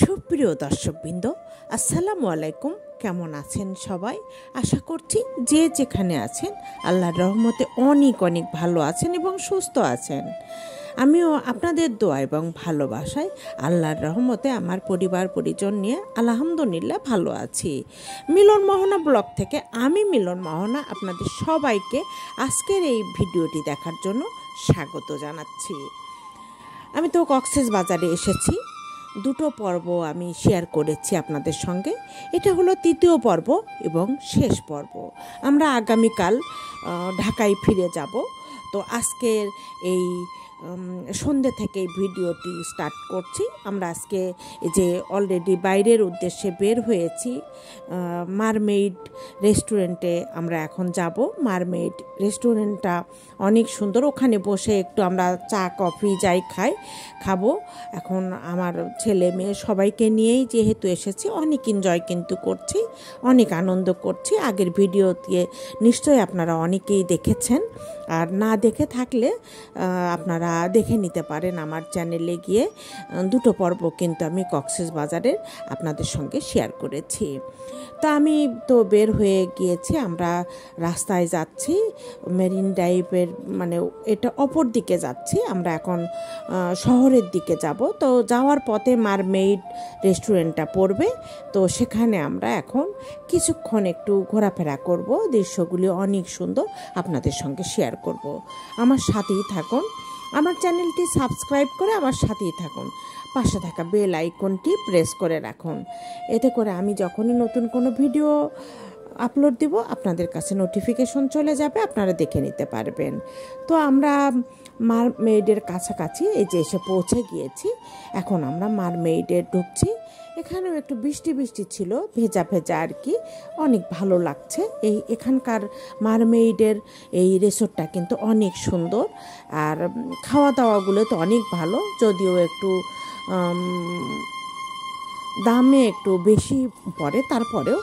সুপ্রিয় দর্শকবৃন্দ, আসসালামু আলাইকুম। কেমন আছেন সবাই? আশা করছি যে যেখানে আছেন, আল্লাহর রহমতে অনেক অনেক ভালো আছেন এবং সুস্থ আছেন। আমিও আপনাদের দোয়া এবং ভালোবাসায় আল্লাহর রহমতে আমার পরিবার, পরিজন নিয়ে আলহামদুলিল্লাহ ভালো আছি। মিলন মোহনা ব্লগ থেকে আমি মিলন মোহনা আপনাদের সবাইকে আজকের এই ভিডিওটি দেখার জন্য স্বাগত জানাচ্ছি। আমি তো কক্সেস বাজারে এসেছি। দুটো পর্ব আমি শেয়ার করেছি আপনাদের সঙ্গে। এটা হলো তৃতীয় পর্ব এবং শেষ পর্ব। আমরা আগামীকাল ঢাকায় ফিরে যাব। তো আজকের এই সন্ধ্যে থেকে ভিডিওটি স্টার্ট করছি। আমরা আজকে যে অলরেডি বাইরের উদ্দেশ্যে বের হয়েছি মারমেইড রেস্টুরেন্টে আমরা এখন যাব। মারমেইড রেস্টুরেন্টটা অনেক সুন্দর। ওখানে বসে একটু আমরা চা কফি যাই খাই খাব। এখন আমার ছেলে মেয়ে সবাইকে নিয়েই যেহেতু এসেছি অনেক এনজয় কিন্তু করছি অনেক আনন্দ করছি। আগের ভিডিওতে নিশ্চয়ই আপনারা অনেকেই দেখেছেন। আর না দেখে থাকলে আহ, আপনারা দেখে নিতে পারেন আমার চ্যানেলে গিয়ে দুটো পর্ব কিন্তু আমি কক্সেস বাজারের আপনাদের সঙ্গে শেয়ার করেছি। তো আমি তো বের হয়ে গিয়েছি, আমরা রাস্তায় যাচ্ছি, মেরিন ড্রাইভের মানে এটা অপর দিকে যাচ্ছি, আমরা এখন শহরের দিকে যাব। তো যাওয়ার পথে মারমেইড রেস্টুরেন্টটা পড়বে, তো সেখানে আমরা এখন কিছুক্ষণ একটু ঘোরাফেরা করব। দৃশ্যগুলি অনেক সুন্দর আপনাদের সঙ্গে শেয়ার করব। আমার সাথেই থাকুন। আমার চ্যানেলটি সাবস্ক্রাইব করে আমার সাথেই থাকুন। পাশে থাকা বেল আইকনটি প্রেস করে রাখুন। এতে করে আমি যখনই নতুন কোনো ভিডিও আপলোড দিব, আপনাদের কাছে নোটিফিকেশন চলে যাবে, আপনারা দেখে নিতে পারবেন। তো আমরা মারমেইডের কাছাকাছি এই যে এসে পৌঁছে গিয়েছি, এখন আমরা মারমেইডে ঢুকছি। এখানেও একটু বৃষ্টি বৃষ্টি ছিল, ভেজা ভেজা আর কি, অনেক ভালো লাগছে। এই এখানকার মারমেইডের এই রিসোর্টটা কিন্তু অনেক সুন্দর, আর খাওয়া দাওয়াগুলো তো অনেক ভালো, যদিও একটু দামে একটু বেশি পড়ে, তারপরেও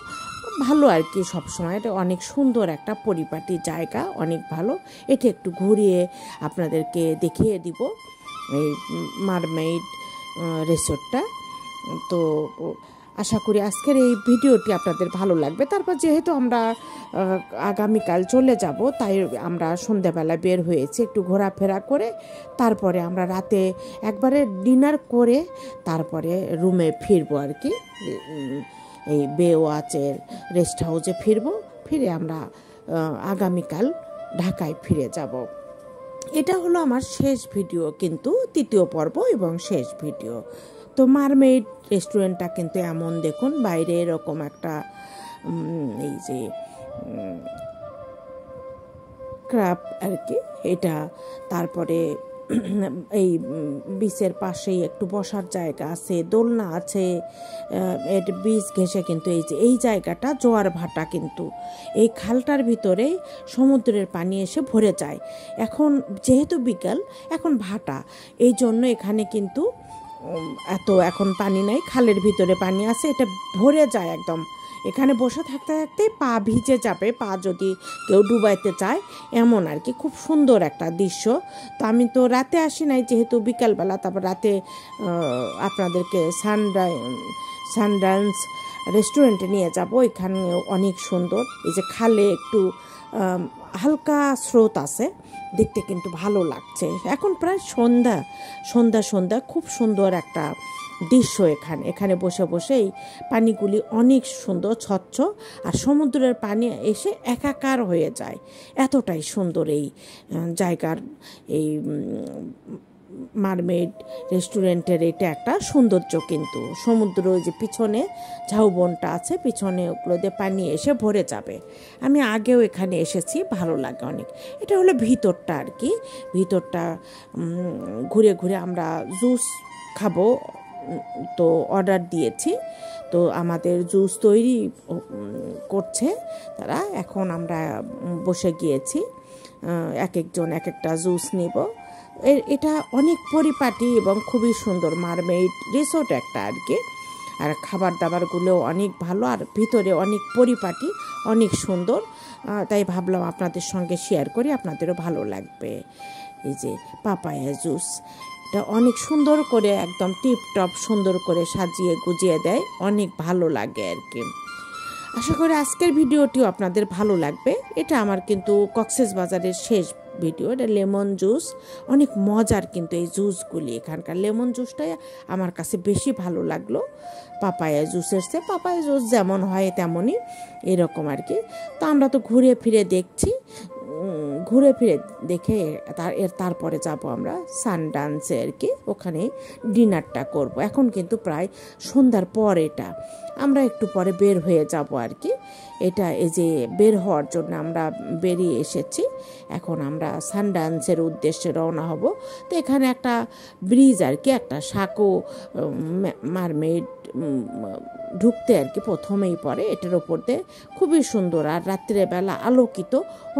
ভালো আর কি সবসময়। এটা অনেক সুন্দর একটা পরিপাটি জায়গা, অনেক ভালো। এটা একটু ঘুরিয়ে আপনাদেরকে দেখিয়ে দিব এই মারমেইড রিসোর্টটা। তো আশা করি আজকের এই ভিডিওটি আপনাদের ভালো লাগবে। তারপর যেহেতু আমরা আগামীকাল চলে যাব, তাই আমরা সন্ধ্যাবেলা বের হয়েছি একটু ঘোরাফেরা করে। তারপরে আমরা রাতে একবারে ডিনার করে তারপরে রুমে ফিরবো আর কি। এই বে ওয়াচের রেস্ট হাউসে ফিরবো, ফিরে আমরা আগামীকাল ঢাকায় ফিরে যাব। এটা হলো আমার শেষ ভিডিও কিন্তু তৃতীয় পর্ব এবং শেষ ভিডিও তো মারমেইড রেস্টুরেন্টটা কিন্তু এমন, দেখুন, বাইরে এরকম একটা এই যে ক্রাপ আর কি, এটা, তারপরে এই বিচের পাশেই একটু বসার জায়গা আছে, দোলনা আছে এর বীজ ঘেঁষে কিন্তু এই যে, এই জায়গাটা জোয়ার ভাটা কিন্তু। এই খালটার ভিতরে সমুদ্রের পানি এসে ভরে যায়। এখন যেহেতু বিকাল, এখন ভাটা। এই জন্য এখানে কিন্তু এত এখন পানি নাই, খালের ভিতরে পানি আছে, এটা ভরে যায় একদম। এখানে বসে থাকতে থাকতেই পা ভিজে যাবে, পা যদি কেউ ডুবাইতে চায়, এমন আর কি, খুব সুন্দর একটা দৃশ্য। তো আমি তো রাতে আসি নাই, যেহেতু বিকালবেলা, তারপর রাতে আপনাদেরকে সানরাই সানরাইজ রেস্টুরেন্টে নিয়ে যাব এখানে অনেক সুন্দর। এই যে খালে একটু হালকা স্রোত আছে দেখতে কিন্তু ভালো লাগছে। এখন প্রায় সন্ধ্যা সন্ধ্যা সন্ধ্যা, খুব সুন্দর একটা দৃশ্য এখানে। এখানে বসে বসেই পানিগুলি অনেক সুন্দর, স্বচ্ছ আর সমুদ্রের পানি এসে একাকার হয়ে যায়। এতটাই সুন্দর এই জায়গার এই মারমেড রেস্টুরেন্টের এটা একটা সৌন্দর্য কিন্তু। সমুদ্র যে পিছনে ঝাউবনটা আছে, পিছনে ওগুলো দিয়ে পানি এসে ভরে যাবে। আমি আগেও এখানে এসেছি, ভালো লাগে অনেক। এটা হলো ভিতরটা আর কি। ভিতরটা ঘুরে ঘুরে আমরা জুস খাব, তো অর্ডার দিয়েছি। তো আমাদের জুস তৈরি করছে তারা। এখন আমরা বসে গিয়েছি এক একজন এক একটা জুস নিব। এটা অনেক পরিপাটি এবং খুবই সুন্দর মারমেইড রিসোর্ট একটা আর কি। আর খাবার দাবারগুলো অনেক ভালো আর ভিতরে অনেক পরিপাটি, অনেক সুন্দর। তাই ভাবলাম আপনাদের সঙ্গে শেয়ার করি, আপনাদেরও ভালো লাগবে। এই যে পাপায়া জুস, এটা অনেক সুন্দর করে একদম টিপ টপ সুন্দর করে সাজিয়ে গুজিয়ে দেয়, অনেক ভালো লাগে আর কি। আশা করি আজকের ভিডিওটিও আপনাদের ভালো লাগবে। এটা আমার কিন্তু কক্সেস বাজারের শেষ ভিডিও, এটা লেমন জুস। অনেক মজার কিন্তু এই জুসগুলি। এখানকার লেমন জুসটাই আমার কাছে বেশি ভালো লাগল। পাপায়া জুসের সে পাপায়া জুস যেমন হয় তেমনই এরকম আর কি। তো আমরা তো ঘুরে ফিরে দেখছি। ঘুরে ফিরে দেখে তার এর তারপরে যাব আমরা সানডান্সে আর কি। ওখানে ডিনারটা করব। এখন কিন্তু প্রায় সন্ধ্যার পর এটা। আমরা একটু পরে বের হয়ে যাব আর কি। এটা এই যে বের হওয়ার জন্য আমরা বেরিয়ে এসেছি। এখন আমরা সানডান্সের উদ্দেশ্যে রওনা হব। তো এখানে একটা ব্রিজ আর কি, একটা সাঁকো মারমেড ঢুকতে আর কি প্রথমেই পরে এটার ওপর দিয়ে খুবই সুন্দর। আর রাত্রেবেলা আলোকিত,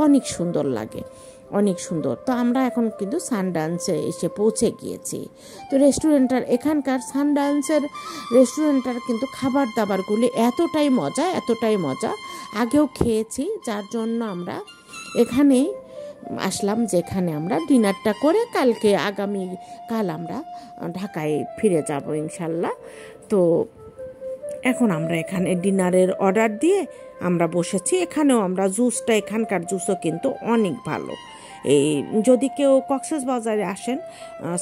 অনেক সুন্দর লাগে। অনেক সুন্দর। তো আমরা এখন কিন্তু সানডান্সে এসে পৌঁছে গিয়েছি। তো রেস্টুরেন্টটার, এখানকার সানডান্সের রেস্টুরেন্টটার কিন্তু খাবার দাবারগুলি এতটাই মজা এতটাই মজা। আগেও খেয়েছি, যার জন্য আমরা এখানেই আসলাম, যেখানে আমরা ডিনারটা করে কালকে আগামী কাল আমরা ঢাকায় ফিরে যাব ইনশাল্লাহ। তো এখন আমরা এখানে ডিনারের অর্ডার দিয়ে আমরা বসেছি। এখানেও আমরা জুসটা, এখানকার জুসও কিন্তু অনেক ভালো। এই যদি কেউ কক্সেস বাজারে আসেন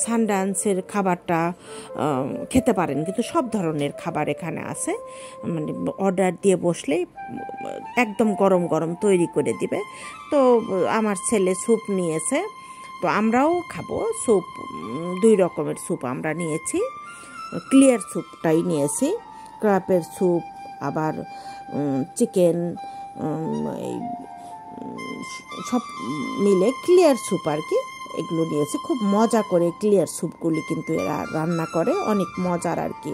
সানডান্সের খাবারটা খেতে পারেন। কিন্তু সব ধরনের খাবার এখানে আছে। মানে অর্ডার দিয়ে বসলেই একদম গরম গরম তৈরি করে দিবে। তো আমার ছেলে স্যুপ নিয়েছে। তো আমরাও খাব। স্যুপ দুই রকমের স্যুপ আমরা নিয়েছি। ক্লিয়ার স্যুপটাই নিয়েছি। ক্রাপের স্যুপ আবার চিকেন এই সব মিলে ক্লিয়ার স্যুপ আর কি এগুলো নিয়েছি। খুব মজা করে ক্লিয়ার স্যুপগুলি কিন্তু এরা রান্না করে, অনেক মজার আর কি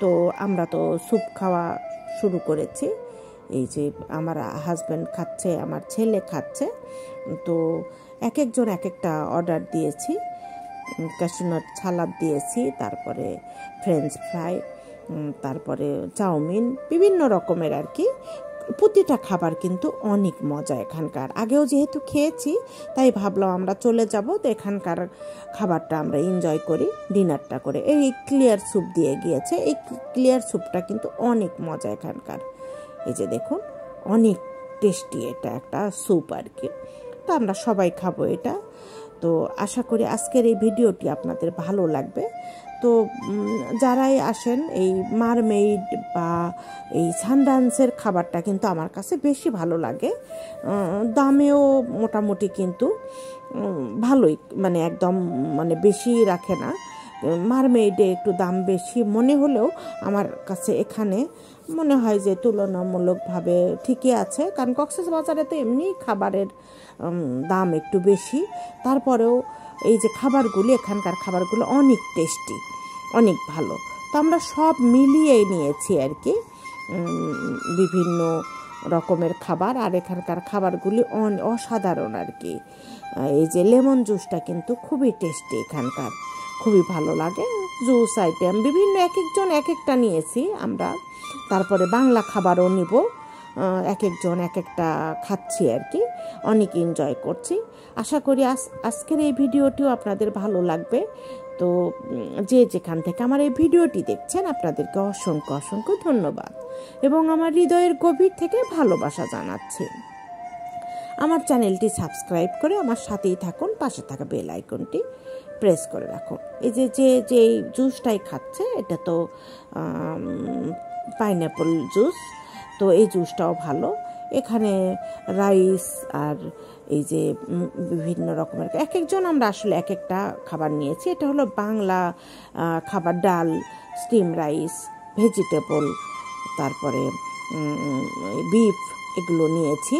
তো আমরা তো স্যুপ খাওয়া শুরু করেছি। এই যে আমার হাজব্যান্ড খাচ্ছে, আমার ছেলে খাচ্ছে। তো এক একজন এক একটা অর্ডার দিয়েছি। ক্যাশনাট ছালাদ দিয়েছি, তারপরে ফ্রেঞ্চ ফ্রাই তারপরে চাউমিন, বিভিন্ন রকমের আর কি। প্রতিটা খাবার কিন্তু অনেক মজা এখানকার। আগেও যেহেতু খেয়েছি, তাই ভাবলাম আমরা চলে যাব, তো এখানকার খাবারটা আমরা এনজয় করি ডিনারটা করে। এই ক্লিয়ার স্যুপ দিয়ে গিয়েছে। এই ক্লিয়ার স্যুপটা কিন্তু অনেক মজা এখানকার। এই যে দেখুন, অনেক টেস্টি এটা একটা স্যুপ আর কি। তো আমরা সবাই খাব এটা। তো আশা করি আজকের এই ভিডিওটি আপনাদের ভালো লাগবে। তো যারাই আসেন, এই মারমেইড বা এই সানডান্সের খাবারটা কিন্তু আমার কাছে বেশি ভালো লাগে। দামেও মোটামুটি কিন্তু ভালোই মানে একদম মানে বেশি রাখে না। মারমেইডে একটু দাম বেশি মনে হলেও আমার কাছে এখানে মনে হয় যে তুলনামূলকভাবে ঠিকই আছে। কারণ কক্সেস বাজারে তো এমনি খাবারের দাম একটু বেশি। তারপরেও এই যে খাবারগুলি, এখানকার খাবারগুলো অনেক টেস্টি, অনেক ভালো। তো আমরা সব মিলিয়ে নিয়েছি আর কি বিভিন্ন রকমের খাবার। আর এখানকার খাবারগুলি অসাধারণ আর কি। এই যে লেমন জুসটা কিন্তু খুবই টেস্টি এখানকার, খুবই ভালো লাগে। জুস আইটেম বিভিন্ন এক একজন এক একটা নিয়েছি আমরা। তারপরে বাংলা খাবারও নিব। এক একজন এক একটা খাচ্ছি আর কি। অনেক এনজয় করছি। আশা করি আজ আজকের এই ভিডিওটিও আপনাদের ভালো লাগবে। তো যে যেখান থেকে আমার এই ভিডিওটি দেখছেন, আপনাদেরকে অসংখ্য অসংখ্য ধন্যবাদ। এবং আমার হৃদয়ের গভীর থেকে ভালোবাসা জানাচ্ছি। আমার চ্যানেলটি সাবস্ক্রাইব করে আমার সাথেই থাকুন, পাশে থাকা বেল আইকনটি। প্রেস করে রাখো। এই যে যে যে জুসটাই খাচ্ছে, এটা তো পাইনঅ্যাপল জুস তো এই জুসটাও ভালো। এখানে রাইস আর এই যে বিভিন্ন রকমের এক একজন আমরা আসলে এক একটা খাবার নিয়েছি। এটা হলো বাংলা খাবার ডাল স্টিম রাইস ভেজিটেবল তারপরে বিফ এগুলো নিয়েছি।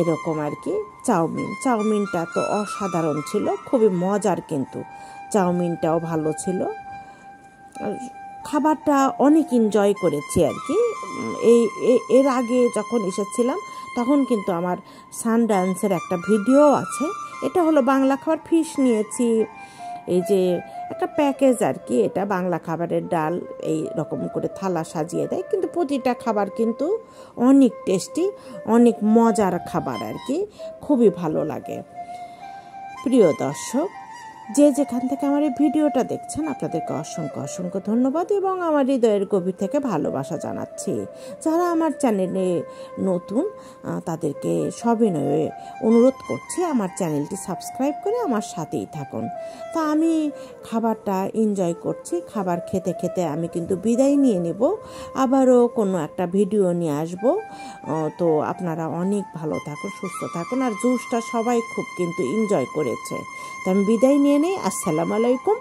এরকম আর কি, চাউমিন। চাউমিনটা তো অসাধারণ ছিল, খুবই মজার কিন্তু। চাউমিনটাও ভালো ছিল। খাবারটা অনেক এনজয় করেছি আর কি। এই এর আগে যখন এসেছিলাম, তখন কিন্তু আমার সানডান্সের একটা ভিডিও আছে। এটা হলো বাংলা খাবার ফিশ নিয়েছি। এই যে একটা প্যাকেজ আর কি এটা বাংলা খাবারের ডাল এই রকম করে থালা সাজিয়ে দেয়। কিন্তু প্রতিটা খাবার কিন্তু অনেক টেস্টি অনেক মজার খাবার আর কি খুবই ভালো লাগে। প্রিয় দর্শক যে যেখান থেকে আমার এই ভিডিওটা দেখছেন, আপনাদেরকে অসংখ্য অসংখ্য ধন্যবাদ এবং আমার হৃদয়ের গভীর থেকে ভালোবাসা জানাচ্ছি। যারা আমার চ্যানেলে নতুন তাদেরকে সবিনয়ে অনুরোধ করছি আমার চ্যানেলটি সাবস্ক্রাইব করে আমার সাথেই থাকুন। তা আমি খাবারটা এনজয় করছি, খাবার খেতে খেতে আমি কিন্তু বিদায় নিয়ে নেব। আবারও কোনো একটা ভিডিও নিয়ে আসব। তো আপনারা অনেক ভালো থাকুন, সুস্থ থাকুন, আর জুসটা সবাই খুব কিন্তু এনজয় করেছে। তো আমি বিদায় নিয়ে নিই। আসসালামু আলাইকুম।